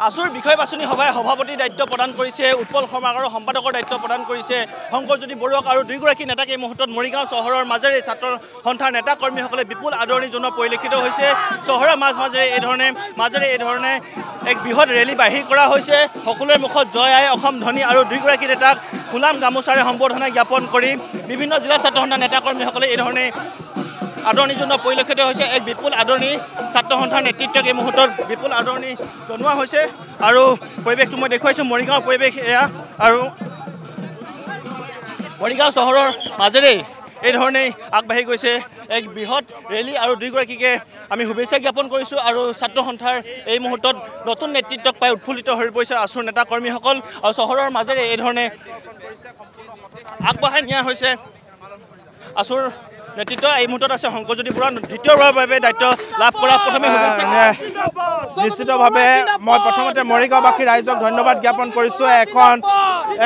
আছুৰ বিষয় বাছনি সভাই সভাপতিৰ দায়িত্ব প্ৰদান কৰিছে উৎপল শৰ্মাক আৰু সম্পাদকৰ দায়িত্ব প্ৰদান কৰিছে। শংকৰজ্যোতি বৰুৱাক আৰু দুয়োগৰাকী নেতাক এই মুহূৰ্তত মৰিগাঁও চহৰৰ মাজেৰে ছাত্ৰ সন্থাৰ নেতা কৰ্মীসকলে বিপুল আদৰণি জনোৱা পৰিলক্ষিত হৈছে। চহৰৰ মাজ মাজেৰে এই ধৰণে মাজেৰে এই ধৰণে এক বৃহৎ ৰেলী বাহিৰ কৰা হৈছে। সকলোৰে মুখত জয় আই অসম ধ্বনি আৰু দুয়োগৰাকী নেতাক ফুলাম গামোচাৰে সম্বৰ্ধনা জ্ঞাপন কৰি বিভিন্ন জিলা ছাত্ৰ সন্থাৰ নেতা কৰ্মীসকলে এই ধৰণে আদৰণি জনোৱা পৰিলক্ষিত হৈছে এক বিপুল আদৰণি ছাত্ৰ সন্থাৰ নেতৃত্বক এই মুহূৰ্তত বিপুল আদৰণি জনোৱা হৈছে আৰু পৰিৱেশটো মই দেখুৱাইছোঁ মৰিগাঁৱৰ পৰিৱেশ এয়া আৰু মৰিগাঁও চহৰৰ মাজেৰে এই ধৰণেই আগবাঢ়ি গৈছে এক বৃহৎ ৰেলী আৰু দুয়োগৰাকীকে আমি শুভেচ্ছা জ্ঞাপন কৰিছোঁ আৰু ছাত্ৰ সন্থাৰ এই মুহূৰ্তত নতুন নেতৃত্বক পাই উৎফুল্লিত হৈ পৰিছে আছুৰ নেতা কৰ্মীসকল আৰু চহৰৰ মাজেৰে এই ধৰণে আগবঢ়াই নিয়া হৈছে। আছুৰ নেতৃত্ব এই মুহূৰ্তত আছে শংকৰজ্যোতি বৰুৱা দ্বিতীয়বাৰৰ বাবে দায়িত্ব লাভ কৰা প্ৰথমে নিশ্চিতভাৱে মই প্ৰথমতে মৰিগাঁওবাসী ৰাইজক ধন্যবাদ জ্ঞাপন কৰিছোঁ। এখন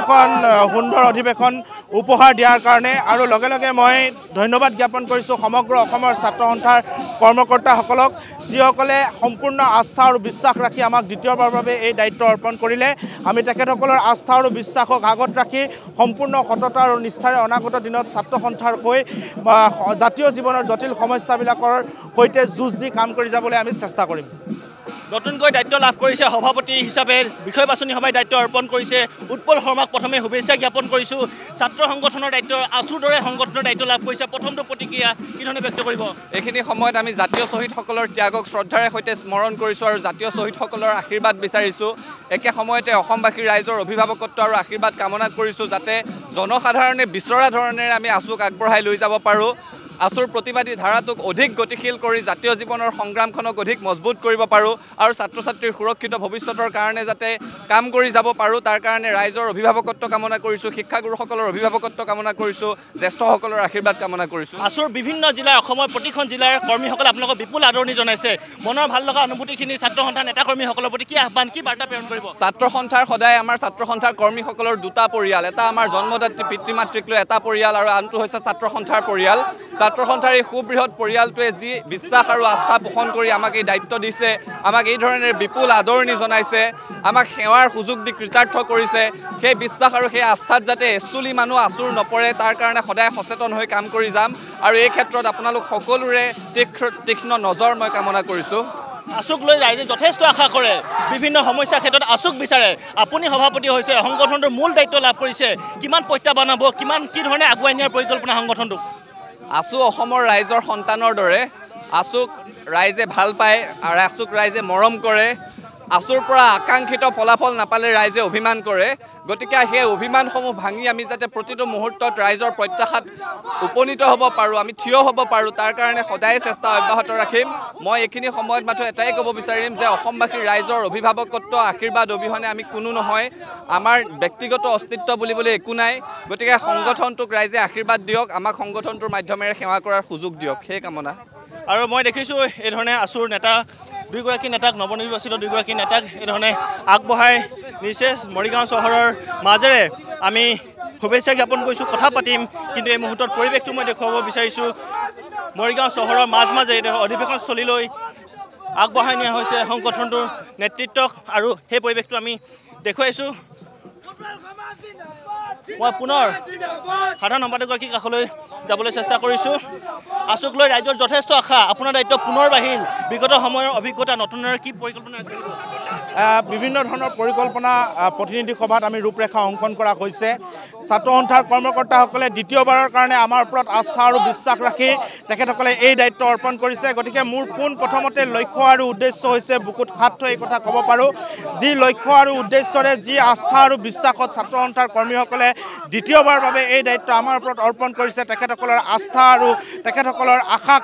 এখন সুন্দৰ অধিৱেশন উপহাৰ দিয়াৰ কাৰণে। আৰু লগে লগে মই ধন্যবাদ জ্ঞাপন কৰিছোঁ সমগ্ৰ অসমৰ ছাত্ৰ সন্থাৰ কৰ্মকৰ্তাসকলক যিসকলে সম্পূৰ্ণ আস্থা আৰু বিশ্বাস ৰাখি আমাক দ্বিতীয়বাৰৰ বাবে এই দায়িত্ব অৰ্পণ কৰিলে আমি তেখেতসকলৰ আস্থা আৰু বিশ্বাসক আগত ৰাখি সম্পূৰ্ণ সততা আৰু নিষ্ঠাৰে অনাগত দিনত ছাত্ৰ সন্থাৰ হৈ বা জাতীয় জীৱনৰ জটিল সমস্যাবিলাকৰ সৈতে যুঁজ দি কাম কৰি যাবলৈ আমি চেষ্টা কৰিম। নতুনকৈ দায়িত্ব লাভ কৰিছে সভাপতি হিচাপে। বিষয় বাছনি সভাই দায়িত্ব অৰ্পণ কৰিছে। উৎপল শৰ্মাক প্ৰথমে শুভেচ্ছা জ্ঞাপন কৰিছোঁ। ছাত্ৰ সংগঠনৰ দায়িত্ব আছুৰ দৰে সংগঠনৰ দায়িত্ব লাভ কৰিছে। প্ৰথমটো প্ৰতিক্ৰিয়া কি ধৰণে ব্যক্ত কৰিব? এইখিনি সময়ত আমি জাতীয় শ্বহীদসকলৰ ত্যাগক শ্ৰদ্ধাৰে সৈতে স্মৰণ কৰিছোঁ আৰু জাতীয় শ্বহীদসকলৰ আশীৰ্বাদ বিচাৰিছোঁ। একে সময়তে অসমবাসী ৰাইজৰ অভিভাৱকত্ব আৰু আশীৰ্বাদ কামনা কৰিছোঁ যাতে জনসাধাৰণে বিচৰা ধৰণেৰে আমি আছুক আগবঢ়াই লৈ যাব পাৰোঁ। আছুৰ প্ৰতিবাদী ধাৰাটোক অধিক গতিশীল কৰি জাতীয় জীৱনৰ সংগ্ৰামখনক অধিক মজবুত কৰিব পাৰোঁ আৰু ছাত্ৰ ছাত্ৰীৰ সুৰক্ষিত ভৱিষ্যতৰ কাৰণে যাতে কাম কৰি যাব পাৰোঁ তাৰ কাৰণে ৰাইজৰ অভিভাৱকত্ব কামনা কৰিছোঁ শিক্ষাগুৰুসকলৰ অভিভাৱকত্ব কামনা কৰিছোঁ জ্যেষ্ঠসকলৰ আশীৰ্বাদ কামনা কৰিছোঁ। আছুৰ বিভিন্ন জিলাৰ অসমৰ প্ৰতিখন জিলাৰ কৰ্মীসকলে আপোনালোকক বিপুল আদৰণি জনাইছে। মনৰ ভাল লগা অনুভূতিখিনি ছাত্ৰ সন্থাৰ নেতা কৰ্মীসকলৰ প্ৰতি কি আহ্বান কি বাৰ্তা প্ৰেৰণ কৰিব? ছাত্ৰ সন্থাৰ সদায় আমাৰ ছাত্ৰ সন্থাৰ কৰ্মীসকলৰ দুটা পৰিয়াল এটা আমাৰ জন্মদাত্ৰী পিতৃ মাতৃক লৈ এটা পৰিয়াল আৰু আনটো হৈছে ছাত্ৰ সন্থাৰ পৰিয়াল। ছাত্ৰ সন্থাৰ এই সুবৃহৎ পৰিয়ালটোৱে যি বিশ্বাস আৰু আস্থা পোষণ কৰি আমাক এই দায়িত্ব দিছে আমাক এই ধৰণে বিপুল আদৰণি জনাইছে আমাক সেৱাৰ সুযোগ দি কৃতাৰ্থ কৰিছে সেই বিশ্বাস আৰু সেই আস্থাত যাতে এচুলি মানুহ আচুৰ নপৰে তাৰ কাৰণে সদায় সচেতন হৈ কাম কৰি যাম। আৰু এই ক্ষেত্ৰত আপোনালোক সকলোৰে তীক্ষ্ণ নজৰ মই কামনা কৰিছোঁ। আছুক লৈ ৰাইজে যথেষ্ট আশা কৰে। বিভিন্ন সমস্যাৰ ক্ষেত্ৰত আছুক বিচাৰে। আপুনি সভাপতি হৈছে সংগঠনটোৰ মূল দায়িত্ব লাভ কৰিছে। কিমান প্ৰত্যাহ্বান হ'ব কিমান কি ধৰণে আগুৱাই নিয়াৰ পৰিকল্পনা সংগঠনটোক? আছু অসমৰ ৰাইজৰ সন্তানৰ দৰে। আছুক ৰাইজে ভাল পায় আছুক ৰাইজে মৰম কৰে। আছুৰ পৰা আকাংক্ষিত ফলাফল নাপালে ৰাইজে অভিমান কৰে। গতিকে সেই অভিমানসমূহ ভাঙি আমি যাতে প্ৰতিটো মুহূৰ্তত ৰাইজৰ প্ৰত্যাশাত উপনীত হ'ব পাৰোঁ আমি থিয় হ'ব পাৰোঁ তাৰ কাৰণে সদায় চেষ্টা অব্যাহত ৰাখিম। মই এইখিনি সময়ত মাত্ৰ এটাই ক'ব বিচাৰিম যে অসমবাসীৰ ৰাইজৰ অভিভাৱকত্ব আশীৰ্বাদ অবিহনে আমি কোনো নহয় আমাৰ ব্যক্তিগত অস্তিত্ব বুলিবলৈ একো নাই। গতিকে সংগঠনটোক ৰাইজে আশীৰ্বাদ দিয়ক আমাক সংগঠনটোৰ মাধ্যমেৰে সেৱা কৰাৰ সুযোগ দিয়ক। সেই কামনা। আৰু মই দেখিছোঁ এই ধৰণে আছুৰ নেতা দুয়োগৰাকী নেতাক নৱনিৰ্বাচিত দুয়োগৰাকী নেতাক এই ধৰণে আগবঢ়াই নিছে মৰিগাঁও চহৰৰ মাজেৰে। আমি শুভেচ্ছা জ্ঞাপন কৰিছোঁ কথা পাতিম কিন্তু এই মুহূৰ্তত পৰিৱেশটো মই দেখুৱাব বিচাৰিছোঁ। মৰিগাঁও চহৰৰ মাজ মাজে অধিৱেশনস্থলীলৈ আগবঢ়াই নিয়া হৈছে সংগঠনটোৰ নেতৃত্বক আৰু সেই পৰিৱেশটো আমি দেখুৱাইছোঁ। মই পুনৰ সাধাৰণ সম্পাদকগৰাকীৰ কাষলৈ যাবলৈ চেষ্টা কৰিছোঁ। আছুক লৈ ৰাইজৰ যথেষ্ট আশা। আপোনাৰ দায়িত্ব পুনৰ বাঢ়িল। বিগত সময়ৰ অভিজ্ঞতা নতুনৰে কি পৰিকল্পনা বিভিন্ন ধৰণৰ পৰিকল্পনা প্ৰতিনিধি সভাত আমি ৰূপৰেখা অংকন কৰা হৈছে। ছাত্ৰ সন্থাৰ কৰ্মকৰ্তাসকলে দ্বিতীয়বাৰৰ কাৰণে আমাৰ ওপৰত আস্থা আৰু বিশ্বাস ৰাখি তেখেতসকলে এই দায়িত্ব অৰ্পণ কৰিছে। গতিকে মোৰ পোন প্ৰথমতে লক্ষ্য আৰু উদ্দেশ্য হৈছে বুকুত হাত থৈ এই কথা ক'ব পাৰোঁ। যি লক্ষ্য আৰু উদ্দেশ্যৰে যি আস্থা আৰু বিশ্বাসত ছাত্ৰ সন্থাৰ কৰ্মীসকলে দ্বিতীয়বাৰৰ বাবে এই দায়িত্ব আমাৰ ওপৰত অৰ্পণ কৰিছে তেখেতসকলৰ আস্থা আৰু তেখেতসকলৰ আশাক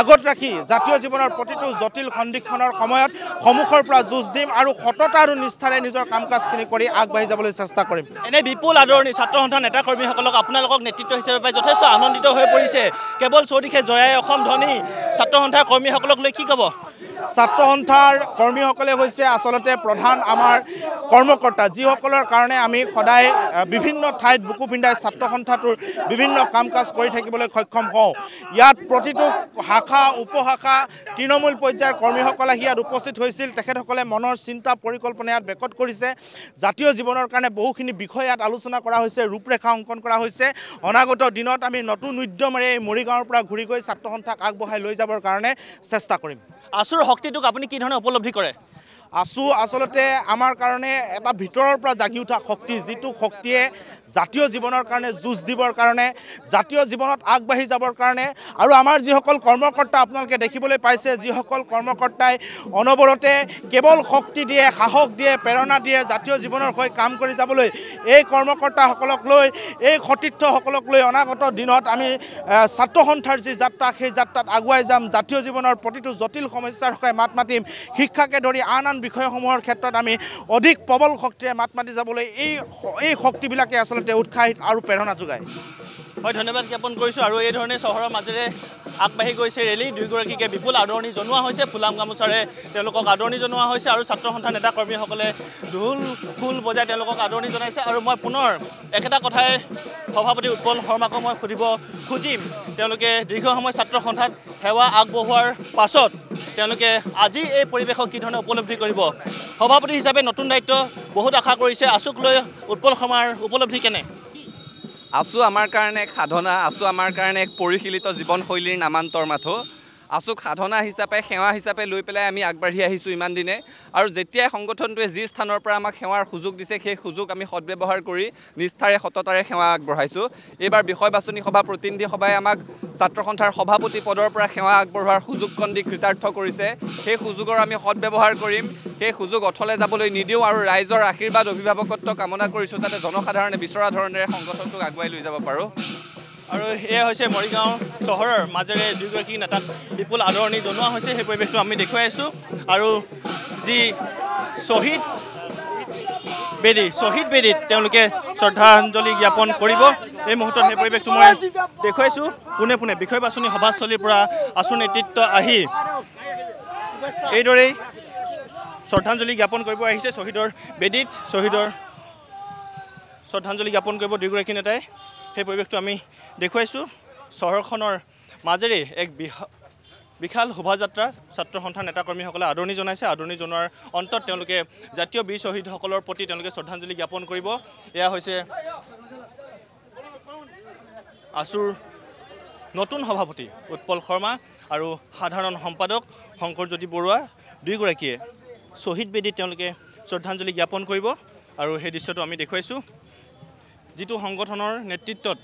আগত ৰাখি জাতীয় জীৱনৰ প্ৰতিটো জটিল সন্দিক্ষণৰ সময়ত সন্মুখৰ পৰা যুঁজ দিম আৰু সততা আৰু নিষ্ঠাৰে নিজৰ কাম কাজখিনি কৰি আগবাঢ়ি যাবলৈ চেষ্টা কৰিম। এনে বিপুল আদৰণি ছাত্ৰ সন্থাৰ নেতা কৰ্মীসকলক আপোনালোকক নেতৃত্ব হিচাপে পাই যথেষ্ট আনন্দিত হৈ পৰিছে। কেৱল চৌদিশে জয়াই অসম ধ্বনি ছাত্ৰ সন্থাৰ কৰ্মীসকলক লৈ কি ক'ব? ছাত্ৰ সন্থাৰ কৰ্মীসকলে হৈছে আচলতে প্ৰধান আমাৰ কৰ্মকৰ্তা। যিসকলৰ কাৰণে আমি সদায় বিভিন্ন ঠাইত বুকু পিন্ধাই ছাত্ৰ সন্থাটোৰ বিভিন্ন কাম কাজ কৰি থাকিবলৈ সক্ষম হওঁ। ইয়াত প্ৰতিটো শাখা উপশাখা তৃণমূল পৰ্যায়ৰ কৰ্মীসকল আহি ইয়াত উপস্থিত হৈছিল। তেখেতসকলে মনৰ চিন্তা পৰিকল্পনা ইয়াত ব্যকত কৰিছে। জাতীয় জীৱনৰ কাৰণে বহুখিনি বিষয় ইয়াত আলোচনা কৰা হৈছে ৰূপৰেখা অংকন কৰা হৈছে। অনাগত দিনত আমি নতুন উদ্যমেৰে এই মৰিগাঁৱৰ পৰা ঘূৰি গৈ ছাত্ৰ সন্থাক আগবঢ়াই লৈ যাবৰ কাৰণে চেষ্টা কৰিম। আছুৰ শক্তিটোক আপুনি কি ধৰণে উপলব্ধি কৰে? আছু আচলতে আমাৰ কাৰণে এটা ভিতৰৰ পৰা জাগি উঠা শক্তি যিটো শক্তিয়ে জাতীয় জীৱনৰ কাৰণে যুঁজ দিবৰ কাৰণে জাতীয় জীৱনত আগবাঢ়ি যাবৰ কাৰণে আৰু আমাৰ যিসকল কৰ্মকৰ্তা আপোনালোকে দেখিবলৈ পাইছে যিসকল কৰ্মকৰ্তাই অনবৰতে কেৱল শক্তি দিয়ে সাহস দিয়ে প্ৰেৰণা দিয়ে জাতীয় জীৱনৰ হৈ কাম কৰি যাবলৈ এই কৰ্মকৰ্তাসকলক লৈ এই সতীৰ্থসকলক লৈ অনাগত দিনত আমি ছাত্ৰ সন্থাৰ যি যাত্ৰা সেই যাত্ৰাত আগুৱাই যাম জাতীয় জীৱনৰ প্ৰতিটো জটিল সমস্যাৰ বিষয়ে মাত মাতিম শিক্ষাকে ধৰি আন আন বিষয়সমূহৰ ক্ষেত্ৰত আমি অধিক প্ৰবল শক্তিৰে মাত মাতি যাবলৈ এই এই শক্তিবিলাকে আচলতে উৎসাহিত আৰু প্ৰেৰণা যোগায়। হয় ধন্যবাদ জ্ঞাপন কৰিছোঁ আৰু এই ধৰণে চহৰৰ মাজেৰে আগবাঢ়ি গৈছে ৰেলী। দুয়োগৰাকীকে বিপুল আদৰণি জনোৱা হৈছে। ফুলাম গামোচাৰে তেওঁলোকক আদৰণি জনোৱা হৈছে আৰু ছাত্ৰ সন্থা নেতা কৰ্মীসকলে ঢোল খোল বজাই তেওঁলোকক আদৰণি জনাইছে। আৰু মই পুনৰ একেটা কথাই সভাপতি উৎপল শৰ্মাকো মই সুধিব খুজিম। তেওঁলোকে দীৰ্ঘ সময় ছাত্ৰ সন্থাত সেৱা আগবঢ়োৱাৰ পাছত তেওঁলোকে আজি এই পৰিৱেশক কি ধৰণে উপলব্ধি কৰিব? সভাপতি হিচাপে নতুন দায়িত্ব বহুত আশা কৰিছে। আচুক লৈ উৎপল শৰ্মাৰ উপলব্ধি কেনে? আছু আমাৰ কাৰণে এক সাধনা আছু আমাৰ কাৰণে এক পৰিশীলিত জীৱনশৈলীৰ নামান্তৰ মাথো। আছুক সাধনা হিচাপে সেৱা হিচাপে লৈ পেলাই আমি আগবাঢ়ি আহিছোঁ ইমান দিনে। আৰু যেতিয়াই সংগঠনটোৱে যি স্থানৰ পৰা আমাক সেৱাৰ সুযোগ দিছে সেই সুযোগ আমি সদব্যৱহাৰ কৰি নিষ্ঠাৰে সততাৰে সেৱা আগবঢ়াইছোঁ। এইবাৰ বিষয় বাছনি সভা প্ৰতিনিধি সভাই আমাক ছাত্ৰ সন্থাৰ সভাপতি পদৰ পৰা সেৱা আগবঢ়োৱাৰ সুযোগকণ দি কৃতাৰ্থ কৰিছে। সেই সুযোগৰ আমি সদব্যৱহাৰ কৰিম। সেই সুযোগ অথলে যাবলৈ নিদিওঁ আৰু ৰাইজৰ আশীৰ্বাদ অভিভাৱকত্ব কামনা কৰিছোঁ। যাতে জনসাধাৰণে বিচৰা ধৰণেৰে সংগঠনটোক আগুৱাই লৈ যাব পাৰোঁ। আৰু এয়া হৈছে মৰিগাঁও চহৰৰ মাজেৰে দুয়োগৰাকী নেতাক বিপুল আদৰণি জনোৱা হৈছে সেই পৰিৱেশটো আমি দেখুৱাই আছোঁ। আৰু যি শ্বহীদ বেদী শ্বহীদ বেদীত তেওঁলোকে শ্ৰদ্ধাঞ্জলি জ্ঞাপন কৰিব এই মুহূৰ্তত সেই পৰিৱেশটো মই দেখুৱাইছোঁ পোনে পোনে বিষয় বাছনি সভাস্থলীৰ পৰা আছু নেতৃত্ব আহি এইদৰেই শ্ৰদ্ধাঞ্জলি জ্ঞাপন কৰিব আহিছে শ্বহীদৰ বেদীত। শ্বহীদৰ শ্ৰদ্ধাঞ্জলি জ্ঞাপন কৰিব দুয়োগৰাকী নেতাই। সেই পৰিৱেশটো আমি দেখুৱাইছোঁ। চহৰখনৰ মাজেৰে এক বিশা- বিশাল শোভাযাত্ৰা ছাত্ৰ সন্থাৰ নেতাকৰ্মীসকলে আদৰণি জনাইছে। আদৰণি জনোৱাৰ অন্তত তেওঁলোকে জাতীয় বীৰ শ্বহীদসকলৰ প্ৰতি তেওঁলোকে শ্ৰদ্ধাঞ্জলি জ্ঞাপন কৰিব। এয়া হৈছে আছুৰ নতুন সভাপতি উৎপল শৰ্মা আৰু সাধাৰণ সম্পাদক শংকৰজ্যোতি বৰুৱা। দুয়োগৰাকীয়ে শ্বহীদ বেদীত তেওঁলোকে শ্ৰদ্ধাঞ্জলি জ্ঞাপন কৰিব। আৰু সেই দৃশ্যটো আমি দেখুৱাইছোঁ। যিটো সংগঠনৰ নেতৃত্বত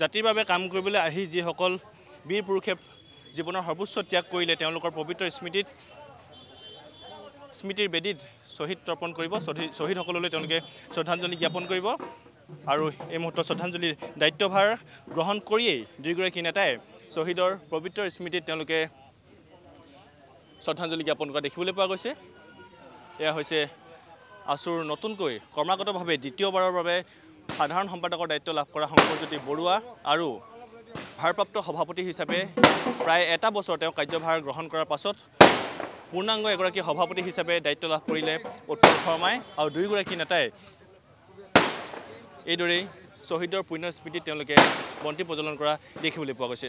জাতিৰ বাবে কাম কৰিবলৈ আহি যিসকল বীৰ পুৰুষে জীৱনৰ সৰ্বোচ্চ ত্যাগ কৰিলে তেওঁলোকৰ পবিত্ৰ স্মৃতিত স্মৃতিৰ বেদীত শ্বহীদ তৰ্পণ কৰিব শ্বহীদ শ্বহীদসকললৈ তেওঁলোকে শ্ৰদ্ধাঞ্জলি জ্ঞাপন কৰিব আৰু এই মুহূৰ্তত শ্ৰদ্ধাঞ্জলিৰ দায়িত্বভাৰ গ্ৰহণ কৰিয়েই দুয়োগৰাকী নেতাই শ্বহীদৰ পবিত্ৰ স্মৃতিত তেওঁলোকে শ্ৰদ্ধাঞ্জলি জ্ঞাপন কৰা দেখিবলৈ পোৱা গৈছে। এয়া হৈছে আছুৰ নতুনকৈ ক্ৰমাগতভাৱে দ্বিতীয়বাৰৰ বাবে সাধাৰণ সম্পাদকৰ দায়িত্ব লাভ কৰা শংকৰজ্যোতি বৰুৱা আৰু ভাৰপ্ৰাপ্ত সভাপতি হিচাপে প্ৰায় এটা বছৰ তেওঁ কাৰ্যভাৰ গ্ৰহণ কৰাৰ পাছত পূৰ্ণাংগ এগৰাকী সভাপতি হিচাপে দায়িত্ব লাভ কৰিলে উৎপল শৰ্মাই আৰু দুয়োগৰাকী নেতাই এইদৰেই শ্বহীদৰ পুণ্য স্মৃতিত তেওঁলোকে বন্তি প্ৰজ্বলন কৰা দেখিবলৈ পোৱা গৈছে।